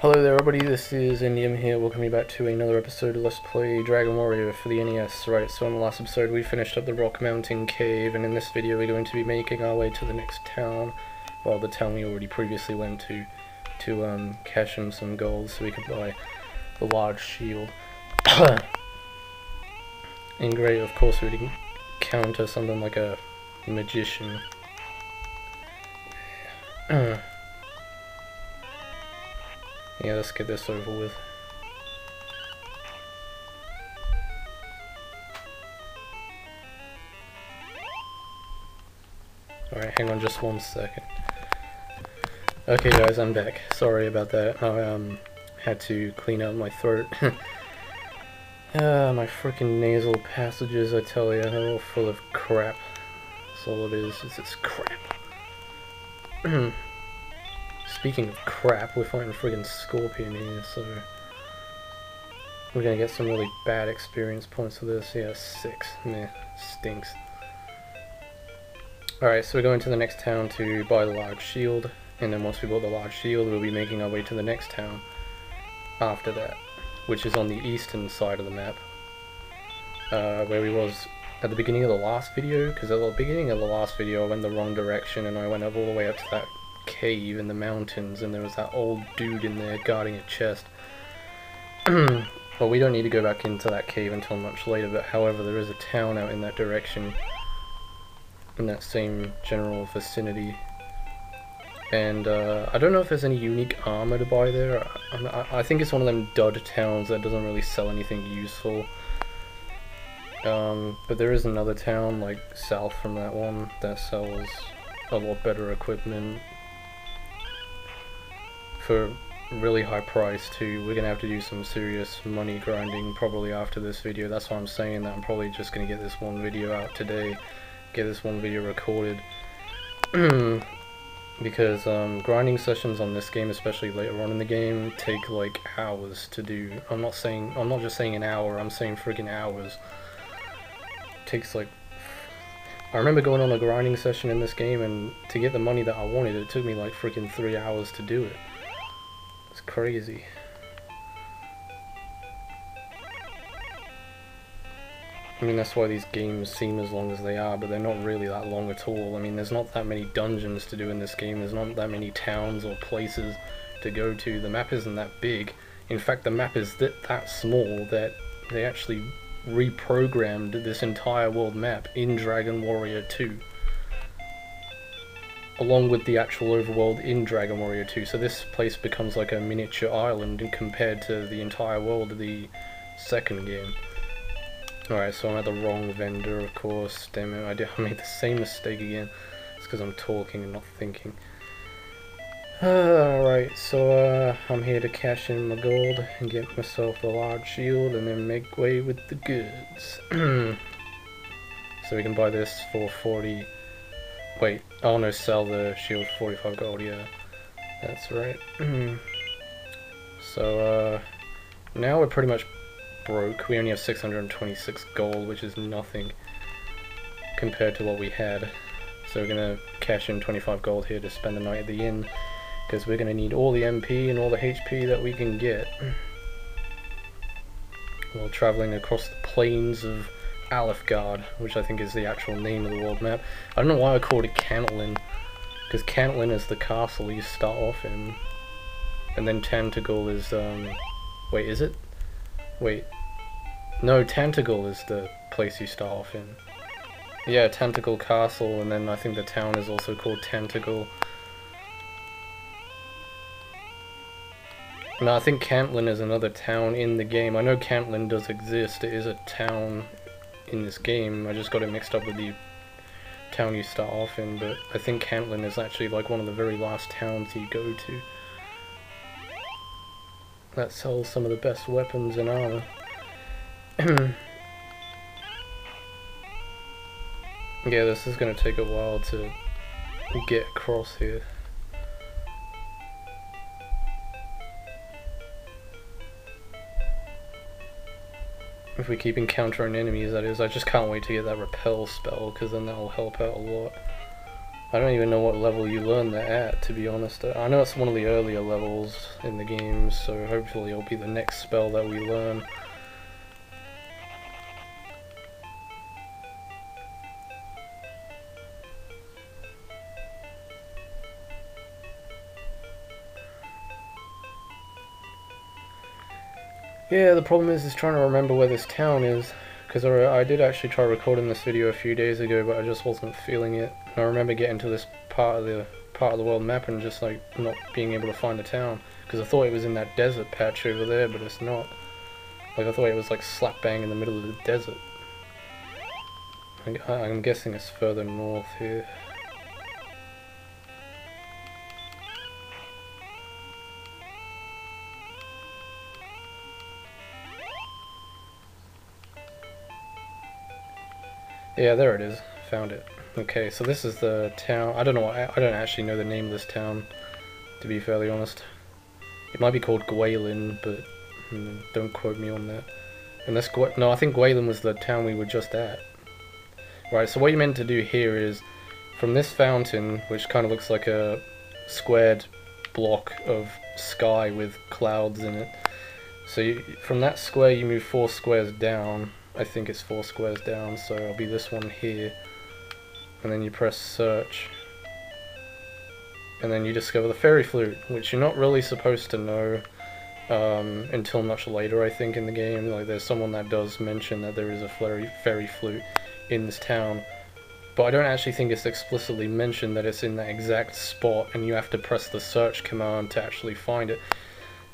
Hello there everybody, this is NDM here, welcome you back to another episode of Let's Play Dragon Warrior for the NES. Right, so in the last episode we finished up the Rock Mountain Cave, and in this video we're going to be making our way to the next town, well the town we already previously went to, to um, cash in some gold so we could buy the large shield. and great, of course we would encounter something like a magician. Yeah, let's get this over with. Alright, hang on just one second. Okay guys, I'm back. Sorry about that. I um, had to clean out my throat. ah, my freaking nasal passages, I tell you, they're all full of crap. That's all it is, it's just crap. Speaking of crap, we're fighting friggin' Scorpion here, so... We're gonna get some really bad experience points for this. Yeah, six. Meh, stinks. Alright, so we're going to the next town to buy the large shield, and then once we bought the large shield, we'll be making our way to the next town after that, which is on the eastern side of the map, uh, where we was at the beginning of the last video, because at the beginning of the last video I went the wrong direction and I went all the way up to that cave in the mountains and there was that old dude in there guarding a chest. well, we don't need to go back into that cave until much later, but however, there is a town out in that direction, in that same general vicinity. And uh, I don't know if there's any unique armor to buy there. I, I, think it's one of them dud towns that doesn't really sell anything useful. Um, but there is another town, like, south from that one, that sells a lot better equipment, for really high price too. We're gonna have to do some serious money grinding probably after this video. That's why I'm saying that I'm probably just gonna get this one video out today, get this one video recorded. because um, grinding sessions on this game, especially later on in the game, take like hours to do. I'm not saying, I'm not just saying an hour, I'm saying freaking hours. Takes like I remember going on a grinding session in this game and to get the money that I wanted, it took me like freaking three hours to do it. It's crazy. I mean, that's why these games seem as long as they are, but they're not really that long at all. I mean, there's not that many dungeons to do in this game, there's not that many towns or places to go to. The map isn't that big. In fact, the map is that, that small that they actually reprogrammed this entire world map in Dragon Warrior 2 along with the actual overworld in Dragon Warrior 2. So this place becomes like a miniature island compared to the entire world of the second game. Alright, so I'm at the wrong vendor, of course. Damn it, I, did, I made the same mistake again. It's because I'm talking and not thinking. Alright, so uh, I'm here to cash in my gold and get myself a large shield and then make way with the goods. so we can buy this for 40 Wait, oh no, sell the shield 45 gold, yeah. That's right. so, uh, now we're pretty much broke. We only have 626 gold, which is nothing compared to what we had. So we're gonna cash in 25 gold here to spend the night at the inn, because we're gonna need all the MP and all the HP that we can get. While traveling across the plains of Alefgard, which I think is the actual name of the world map. I don't know why I called it Cantlin, because Cantlin is the castle you start off in, and then Tantegel is, um, wait, is it? Wait, no, Tantegel is the place you start off in. Yeah, Tantegel Castle, and then I think the town is also called Tantegel. No, I think Cantlin is another town in the game. I know Cantlin does exist. It is a town in this game. I just got it mixed up with the town you start off in, but I think Cantlin is actually like one of the very last towns you go to. That sells some of the best weapons and armor. yeah, this is gonna take a while to get across here. If we keep encountering enemies, that is. I just can't wait to get that repel spell, because then that'll help out a lot. I don't even know what level you learn that at, to be honest. I know it's one of the earlier levels in the game, so hopefully it'll be the next spell that we learn. Yeah, the problem is, is trying to remember where this town is. Because I, I did actually try recording this video a few days ago, but I just wasn't feeling it. I remember getting to this part of the part of the world map and just like not being able to find the town. Because I thought it was in that desert patch over there, but it's not. Like I thought it was like slap bang in the middle of the desert. I, I'm guessing it's further north here. Yeah, there it is. Found it. Okay, so this is the town. I don't know. I, I don't actually know the name of this town, to be fairly honest. It might be called Gwaelin, but hmm, don't quote me on that. Unless no, I think Gwaelin was the town we were just at. Right. So what you're meant to do here is, from this fountain, which kind of looks like a squared block of sky with clouds in it. So you, from that square, you move four squares down I think it's four squares down, so it'll be this one here. And then you press search. And then you discover the fairy flute, which you're not really supposed to know um, until much later, I think, in the game. Like, there's someone that does mention that there is a fairy, fairy flute in this town. But I don't actually think it's explicitly mentioned that it's in that exact spot, and you have to press the search command to actually find it.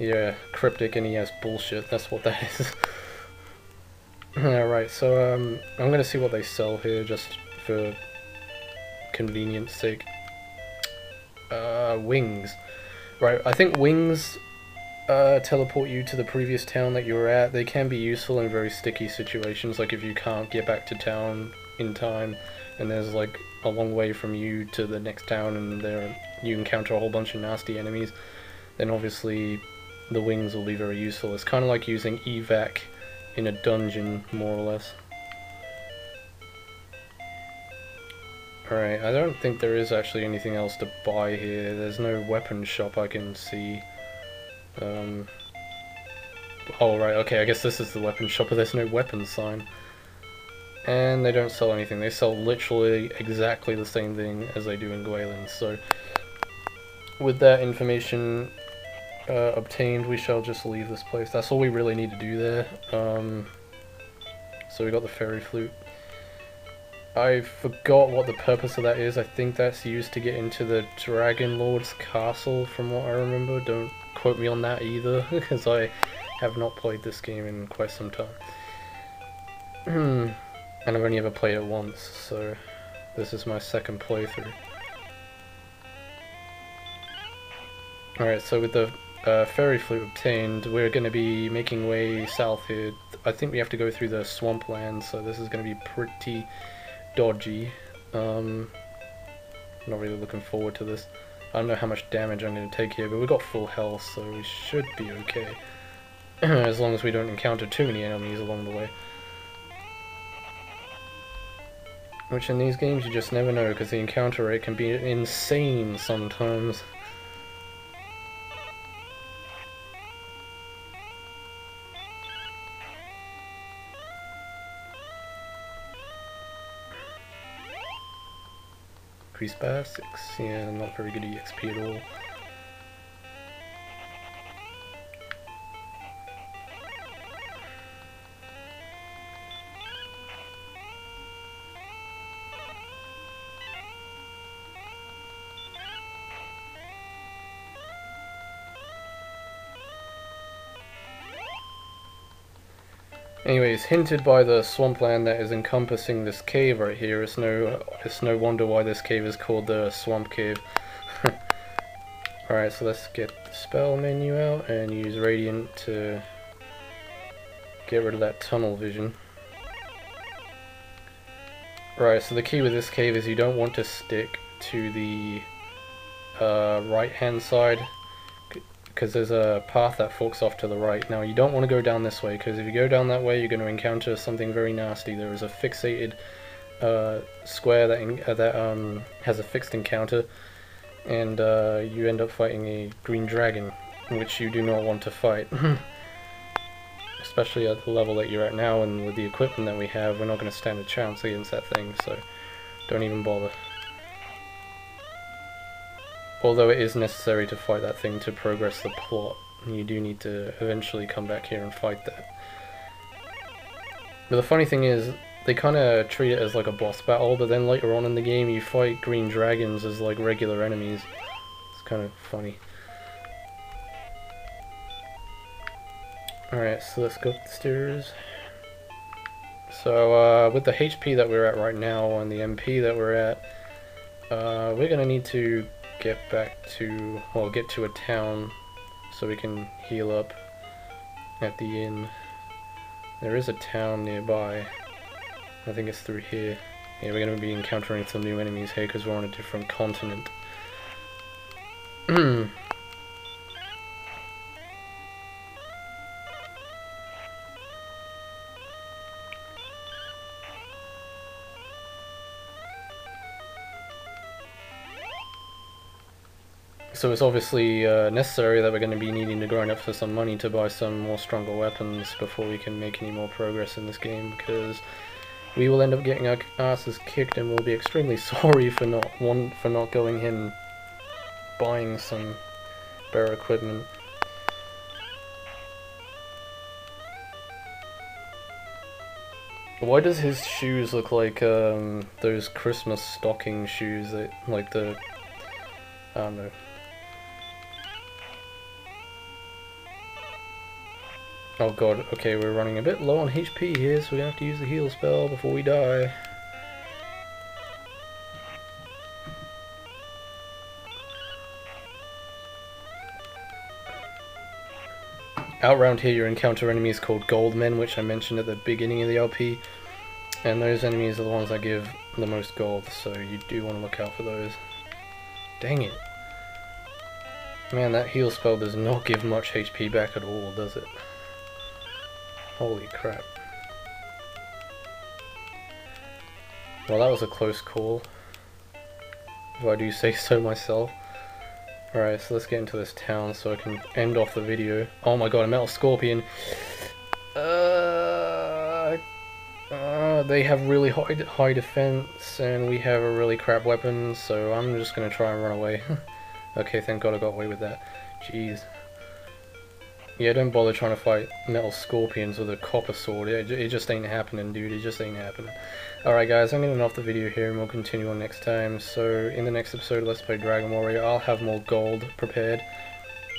Yeah, cryptic NES bullshit, that's what that is. Alright, so um, I'm going to see what they sell here just for convenience sake. Uh, wings. Right, I think wings uh, teleport you to the previous town that you were at. They can be useful in very sticky situations, like if you can't get back to town in time and there's like a long way from you to the next town and there you encounter a whole bunch of nasty enemies, then obviously the wings will be very useful. It's kind of like using evac in a dungeon, more or less. Alright, I don't think there is actually anything else to buy here. There's no weapon shop I can see. Um, oh, right, okay, I guess this is the weapon shop, but there's no weapon sign. And they don't sell anything. They sell literally exactly the same thing as they do in Gwaelin. So, with that information, uh, obtained, we shall just leave this place. That's all we really need to do there. Um, so we got the fairy flute. I forgot what the purpose of that is. I think that's used to get into the Dragon Lord's castle from what I remember. Don't quote me on that either, because I have not played this game in quite some time. and I've only ever played it once, so this is my second playthrough. Alright, so with the uh, fairy flute obtained, we're going to be making way south here. I think we have to go through the swampland, so this is going to be pretty dodgy. Um, not really looking forward to this. I don't know how much damage I'm going to take here, but we've got full health, so we should be okay. as long as we don't encounter too many enemies along the way. Which in these games you just never know, because the encounter rate can be insane sometimes. Increased by 6. Yeah, not very good EXP at all. Anyways, hinted by the swampland that is encompassing this cave right here, it's no, it's no wonder why this cave is called the Swamp Cave. Alright, so let's get the spell menu out and use Radiant to get rid of that tunnel vision. Right, so the key with this cave is you don't want to stick to the uh, right hand side because there's a path that forks off to the right. Now you don't want to go down this way because if you go down that way you're going to encounter something very nasty. There is a fixated uh, square that in, uh, that um, has a fixed encounter, and uh, you end up fighting a green dragon, which you do not want to fight. Especially at the level that you're at now, and with the equipment that we have, we're not going to stand a chance against that thing, so don't even bother. Although it is necessary to fight that thing to progress the plot, you do need to eventually come back here and fight that. But the funny thing is, they kind of treat it as like a boss battle, but then later on in the game you fight green dragons as like regular enemies. It's kind of funny. Alright, so let's go up the stairs. So, uh, with the HP that we're at right now and the MP that we're at, uh, we're gonna need to get back to, well, get to a town so we can heal up at the inn. There is a town nearby. I think it's through here. Yeah, we're going to be encountering some new enemies here because we're on a different continent. So it's obviously uh, necessary that we're going to be needing to grind up for some money to buy some more stronger weapons before we can make any more progress in this game because we will end up getting our asses kicked and we'll be extremely sorry for not one for not going in buying some better equipment. Why does his shoes look like um, those Christmas stocking shoes that like the I don't know Oh god, okay, we're running a bit low on HP here, so we're gonna have to use the heal spell before we die. Out around here you encounter enemies called Goldmen, which I mentioned at the beginning of the LP. And those enemies are the ones that give the most gold, so you do want to look out for those. Dang it. Man, that heal spell does not give much HP back at all, does it? Holy crap. Well, that was a close call. If I do say so myself. Alright, so let's get into this town so I can end off the video. Oh my god, a metal scorpion. Uh, uh, they have really high, high defense and we have a really crap weapon, so I'm just gonna try and run away. okay, thank god I got away with that. Jeez. Yeah, don't bother trying to fight metal scorpions with a copper sword. It, it just ain't happening, dude. It just ain't happening. Alright guys, I'm going to end off the video here and we'll continue on next time. So, in the next episode Let's Play Dragon Warrior, I'll have more gold prepared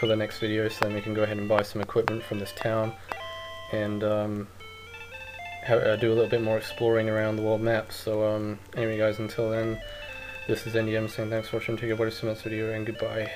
for the next video so then we can go ahead and buy some equipment from this town. And, um, uh, do a little bit more exploring around the world map. So, um, anyway guys, until then, this is NDM saying thanks for watching, take to the next video, and goodbye.